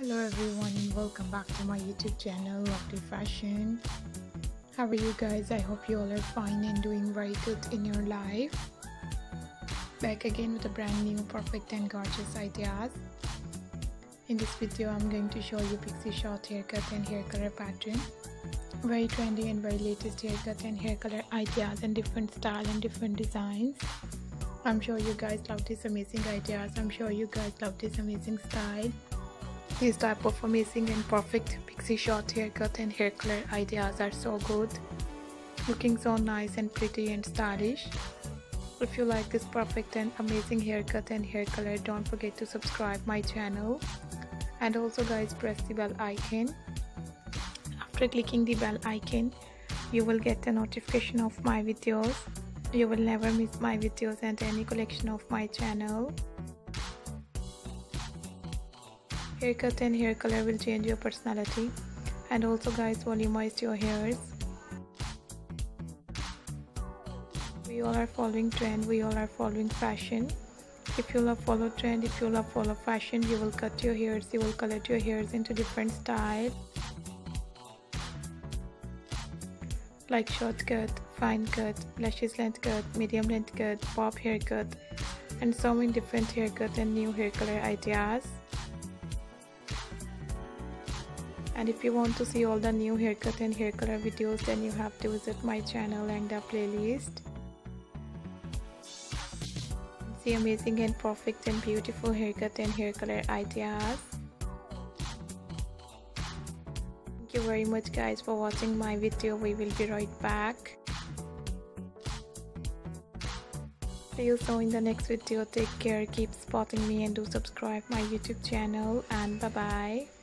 hello everyone and welcome back to my youtube channel lovely fashion. How are you guys? I hope you all are fine and doing very good in your life. Back again with a brand new perfect and gorgeous ideas. In this video i'm going to show you pixie short haircut and hair color pattern. Very trendy and very latest haircut and hair color ideas and different style and different designs. I'm sure you guys love these amazing ideas. I'm sure you guys love this amazing style these type of amazing and perfect pixie short haircut and hair color ideas are so good. Looking so nice and pretty and stylish. If you like this perfect and amazing haircut and hair color, don't forget to subscribe my channel. And also guys, press the bell icon. After clicking the bell icon, you will get a notification of my videos. You will never miss my videos and any collection of my channel. Haircut and hair color will change your personality and also guys volumize your hairs. We all are following trend, we all are following fashion. If you love follow trend, if you love follow fashion, you will cut your hairs, you will color your hairs into different styles. Like short cut, fine cut, lashes length cut, medium length cut, bob haircut, and so many different haircut and new hair color ideas. And if you want to see all the new haircut and hair color videos then you have to visit my channel and the playlist. See amazing and perfect and beautiful haircut and hair color ideas. Thank you very much guys for watching my video. We will be right back. See you soon in the next video. Take care. Keep spotting me and do subscribe my youtube channel. And bye bye